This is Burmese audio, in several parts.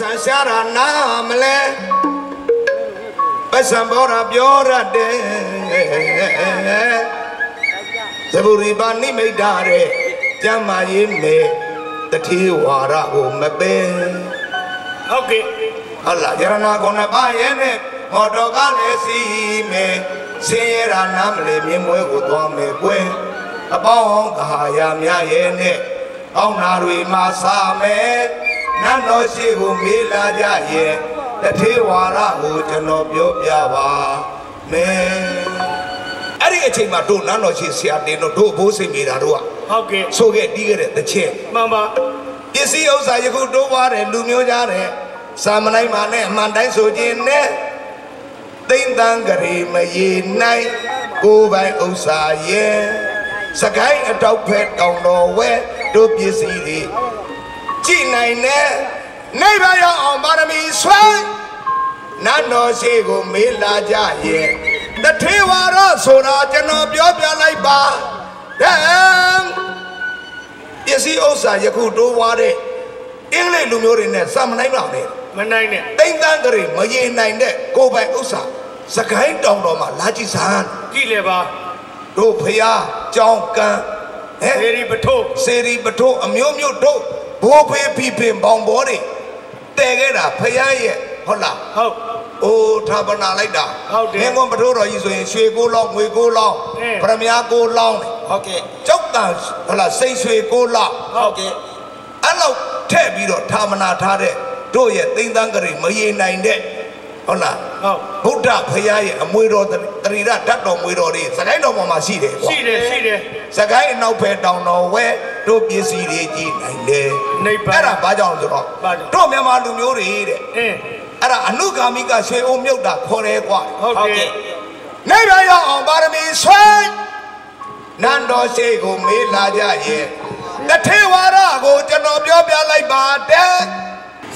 ဆန်ရှားတာနားမလဲပတ်စံပေါ်တာပြောရတယ်သဘူရီပါနိမိတ်တာတဲ့ကျမ်းမာရေးမယ်တတိဝါရကိုမပယ်ဟုတ်ကဲ့ဟုတ်လားယရနာကုဏပါရဲ့နဲ့မော်တော်ကလည်းစီမယ်ဆင်းရဲတာနားမလဲမြင်မွဲကိုသွားမယ်ကွယ်အပေါင်းခါရမြရဲ့နဲ့ကောင်းနာတွေမှာစားမယ် နတ်တော်ရှိကိုမေးလာကြရဲ့တထေဝါရကိုကျွန်တော်ပြောပြပါမယ်အဲ့ဒီအချိန်မှာတို့နတ်တော်ရှိဆရာတင်တို့တို့ဘိုးစိတ်မိတာတို့ကဟုတ်ကဲ့ဆိုခဲ့တီးခဲ့တဲ့တစ်ချက်မှန်ပါပစ္စည်းဥစ္စာယခုတိုးပွားတယ်လူမျိုးကြတယ်စာမနိုင်ပါနဲ့အမှန်တိုင်းဆိုခြင်းနဲ့သိမ့်တန်းကြရေမရေနိုင်ကိုယ်ပိုင်ဥစ္စာရဲ့စကိုင်းအတောက်ဖက်တောင်တော်ဝဲတို့ပစ္စည်းတွေ ကြည်နိုင်တဲ့နိဗ္ဗာန်ရောက်အောင်ပါရမီဆွဲနတ်တော်ရှိကိုမေးလာကြရဲ့တထေဝါရဆိုတာကျွန်တော်ပြောပြလိုက်ပါဒံပစ္စည်းဥစ္စာယခုတိုးွားတဲ့အင်္ဂလိပ်လူမျိုးတွေနဲ့စမနိုင်ပါနဲ့မနိုင်နဲ့တိမ့်တန်းကြရေမရေနိုင်တဲ့ကိုယ်ပိုင်ဥစ္စာစကိုင်းတောင်တော်မှာလာကြည့်စမ်းကြည့်လေပါတို့ဖျားကြောင်းကံဟဲ့သေရီပထိုးစေရီပထိုးအမျိုးမျိုးတို့ ဘိုးဖေးဖီပင်ပေါင်ဘောတွေတဲခဲ့တာဖျားရဲ့ဟုတ်လားဟုတ်အိုးထာပနာလိုက်တာဟုတ်တယ်မင်းကွန်ပထိုးတော်ကြီးဆိုရင်ရွှေကိုလောင်းငွေကိုလောင်းအင်းပရမညာကိုလောင်းတယ်ဟုတ်ကဲ့ကြောက်တန်ဟုတ်လားစိတ်ရွှေကိုလောင်းဟုတ်ကဲ့အဲ့လောက်ထည့်ပြီးတော့ထာမနာထားတဲ့တို့ရဲ့သိမ့်တန်းကြရိမရေနိုင်တဲ့ဟုတ်လားဟုတ်ဗုဒ္ဓဖရာရဲ့အမွေတော်တရီရဓာတ်တော်မွေတော်တွေစကိုင်းတော်ပေါ်မှာရှိတယ်ကွာရှိတယ်ရှိတယ်စကိုင်းအနောက်ဖက်တောင်တော်ဝဲ တို့ပစ္စည်းတွေကြည့်နိုင်တယ်နိဗ္ဗာန်အဲ့ဒါဘာကြောင့်လဲဆိုတော့ဘာကြောင့်တို့မြန်မာလူမျိုးတွေတဲ့အင်းအဲ့ဒါအနုဂါမိကရွှေအုံမြုပ်တာခေါ်တယ်ကွာဟုတ်ဟုတ်ကဲ့ကဲ့နိဗ္ဗာန်ရောက်အောင်ပါရမီဆွဲနန္တော်ရှိကိုမေးလာကြရဲ့တထေဝါရကိုကျွန်တော်ပြောပြလိုက်ပါတဲ့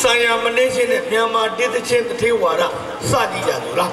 ဆံရမလေးချင်းနဲ့မြန်မာဒေသချင်းတထေဝါဒစကြည့်ကြသူလား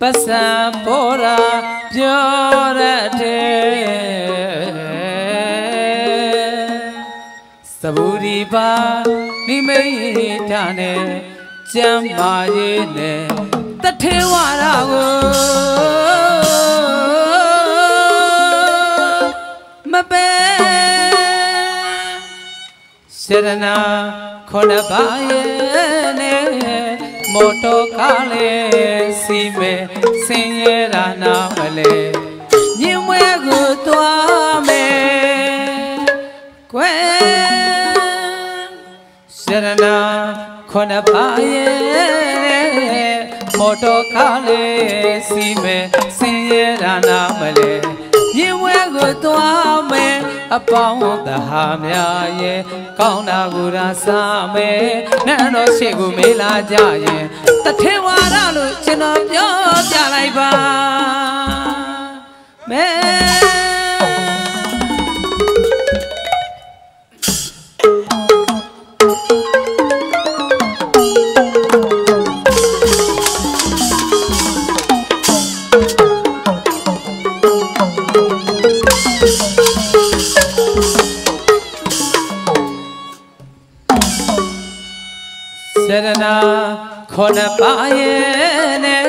ပတ်စံပေါ်တာပြောရတဲ့သဘူဒီပါနိမိတ်တာနဲ့ကြမ်းမာရေးနဲ့တထေဝါရကိုမပဲစေရနာခေါ်ပါရဲ့နဲ့ မော်တော်ကားလေးစီမဲဆင်းရဲတာနာမလဲညင်ဝဲကိုသွားမယ်ကွယ်စေရနာခေါ်ပါရဲ့မော်တော်ကားလေးစီမဲဆင်းရဲတာနာမလဲညင်ဝဲကိုသွားမယ် အပေါင်းသဟာများရဲ့ကောင်းတာကိုရာစားမယ်နန်းတော်ရှိကိုမေးလာကြရင်တထေ ရနာခေါ်ပါရဲ့နဲ့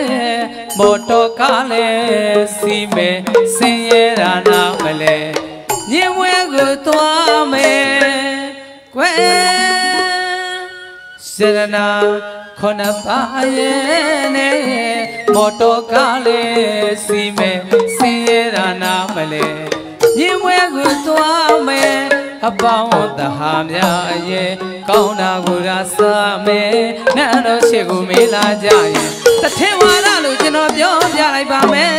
မော်တော်ကားလေးစီမဲဆင်းရဲတာနာမလဲညင်ဝဲကိုသွားမယ်ကွယ်စေရနာခေါ်ပါရဲ့နဲ့မော်တော်ကားလေးစီမဲဆင်းရဲတာနာမလဲညင်ဝဲကိုသွားမယ် အပေါင်းသဟာများရဲ့ကောင်းတာကိုရာစားမယ်နတ်တော်ရှိကိုမေးလာကြရင်တထေဝါရလို့ကျွန်တော်ပြောပြလိုက်ပါမယ်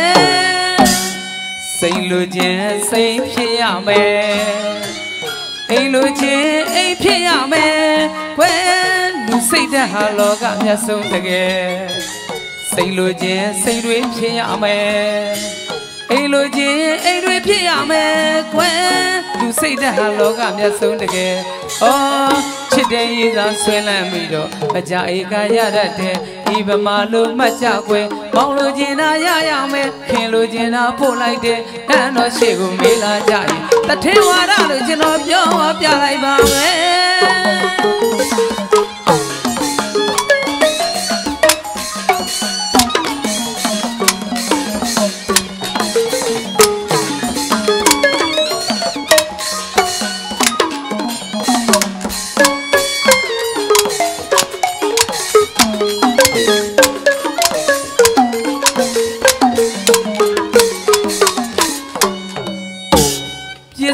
စိတ်လူချင်းစိတ်ဖြစ်ရမယ်အိမ်လူချင်းအိမ်ဖြစ်ရမယ်ကွယ်လူစိတ်ဓာတ်ဟာလောကမျက်ဆုံးတကယ်စိတ်လူချင်းစိတ်တွေဖြစ်ရမယ်အိမ် လူချင်းအိမ်တွေဖြစ်ရမယ်ကွယ်စိတ်ဓာတ်ဟာလောကမြတ်ဆုံးတကယ်ဩချစ်တဲ့ရည်သာဆွဲလန်းပြီးတော့မကြဧကရတတ်တဲ့ဒီဗမာလိုမှတ်ကြွယ်မောင်လိုချင်တာရရမယ်ခင်လိုချင်တာပို့လိုက်တဲ့နန်းတော်ရှိကိုမေးလာကြရင်တထေဝါဒလို့ကျွန်တော်ပြောပြလိုက်ပါမယ်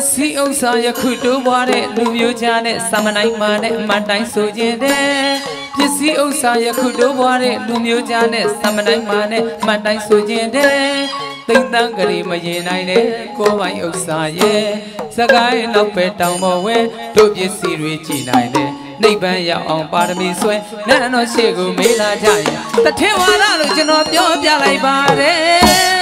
စ္စည်းဥစ္စာယခုတိုးပွားတဲ့လူမျိုးကြားနဲ့စာမနိုင်မာနဲ့အမှန်တိုင်းဆိုခြင်းတဲ့ပစ္စည်းဥစ္စာယခုတိုးပွားတဲ့လူမျိုးကြားနဲ့စာမနိုင်မာနဲ့အမှန်တိုင်းဆိုခြင်းတဲ့သိမ့်တန်းကလေးမရင်နိုင်တဲ့ကိုယ်ပိုင်ဥစ္စာရဲ့စကိုင်းနောက်ပဲတောင်ပေါ်ဝဲတို့ပစ္စည်းတွေကြည်နိုင်တဲ့ နိဗ္ဗာန်ရောက်အောင်ပါရမီဆွဲနန်းတော်ရှိကိုမေးလာကြရင်တထေဝါဒလို့ကျွန်တော်ပြောပြလိုက်ပါတယ်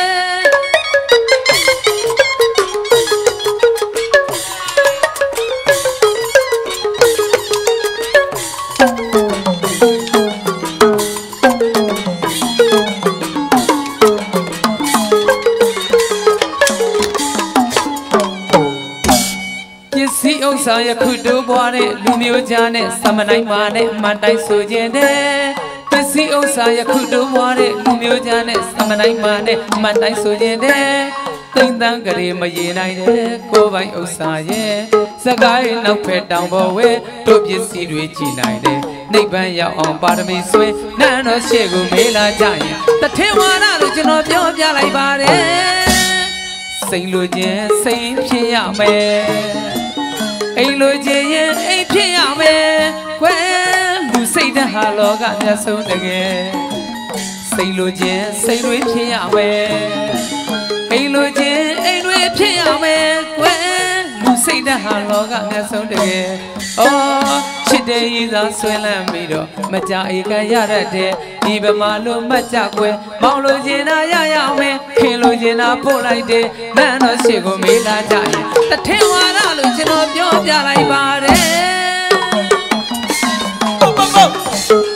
စ္စည်းဥစ္စာယခုတိုးပွားတဲ့လူမျိုးကြားနဲ့သမနိုင်မာနဲ့အမှန်တိုင်းဆိုခြင်းတဲ့ပစ္စည်းဥစ္စာယခုတိုးပွားတဲ့လူမျိုးကြားနဲ့သမနိုင်မာနဲ့အမှန်တိုင်းဆိုခြင်းတဲ့သိမ့်တန်းကလေးမရေနိုင်တဲ့ကိုယ်ပိုင်ဥစ္စာရဲ့စကိုင်းနောက်ဖက်တောင်ပေါ်ဝဲတို့ပစ္စည်းတွေကြည်နိုင်တဲ့နိဗ္ဗာန်ရောက်အောင်ပါရမီဆွဲနန်းတော်ရှိကိုမေးလာကြရင်တထေဝါဒလို့ကျွန်တော်ပြောပြလိုက်ပါတယ်စိတ်လိုခြင်းစိတ်ဖြစ်ရမယ် အိမ်လိုခြင်းရင်အိမ်ဖြစ်ရမယ်ကွယ်လူစိတ်ဓာတ်ဟာလောကမြတ်ဆုံးတကယ်စိတ်လိုခြင်းစိတ်တွေဖြစ်ရမယ်အိမ်လိုခြင်းအိမ်တွေဖြစ်ရမယ်ကွယ်လူစိတ်ဓာတ်ဟာလောကမြတ်ဆုံးတကယ်အော်ချစ်တဲ့ရည်သာဆွဲလန်းပြီးတော့မကြဧကရရတဲ့ ဒီဗမာလိုမှတ်ကြကွယ်မောင်လိုချင်တာရရမယ်ခင်လိုချင်တာပို့လိုက်တဲ့နန်းတော်ရှိကိုမေးလာကြရင်တထင်ဝါဒလို့ကျွန်တော်ပြောပြလိုက်ပါတယ်ပုတ်ပု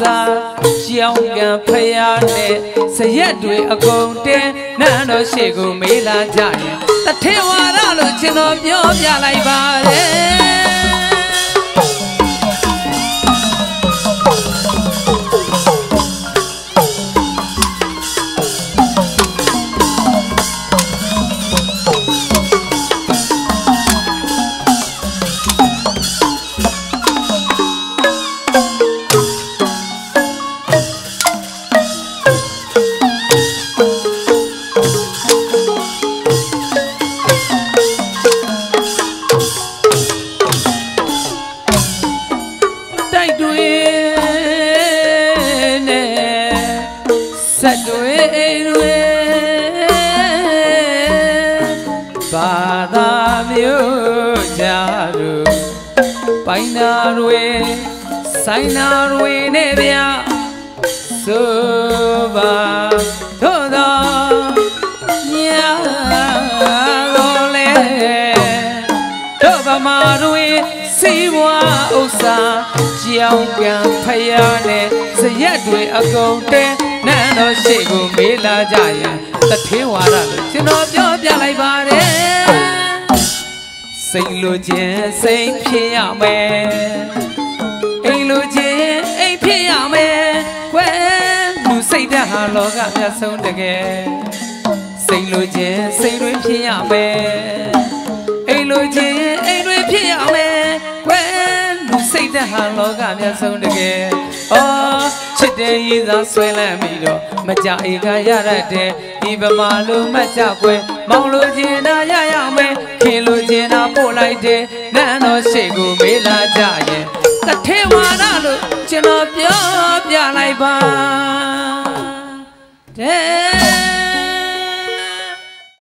စ္စာကြောင်းကံဖယားနဲ့စရက်တွေအကုန်တင်းနန်းတော်ရှိကိုမေးလာကြရင်တထေဝါဒလို့ကျွန်တော်ပြောပြလိုက်ပါတယ် ဆက်တွေတွေဘာသာမျိုးကြတို့ပိုင်းနာတွေဆိုင်နာတွေနဲ့ဗျာဆိုပါတို့တော်ညာတော်လေတို့ဗမာတွေစီးပွားဥစ္စာကြောင်းကံဖယားနဲ့စရက်တွေအကုန်တဲ နန်းတော်ရှိကိုမေးလာကြရင်တထေဝါဒလို့ကျွန်တော်ပြောပြလိုက်ပါတယ်စိတ်လိုခြင်းစိတ်ဖြစ်ရမယ်အိမ်လိုခြင်းအိမ်ဖြစ်ရမယ်ကွယ်လူစိတ်ဓာတ်ဟာလောကမြတ်ဆုံးတကယ်စိတ်လိုခြင်းစိတ်တွေဖြစ်ရမယ်အိမ်လိုခြင်းအိမ်တွေဖြစ်ရမယ်ကွယ်လူစိတ်တဟာလောကမြတ်ဆုံးတကယ်အော် ချစ်တဲ့ရည်သာဆွဲလန်းပြီးတော့မကြအေကရရတဲ့ဒီဗမာလူမကြကွယ်မောင်လိုခြင်းသာရရမယ်ခင်လိုခြင်းသာပို့လိုက်တဲ့နန်းတော်ရှိကိုမေးလာကြရင်တထေဝါဒလို့ကျွန်တော်ပြောပြလိုက်ပါတဲ့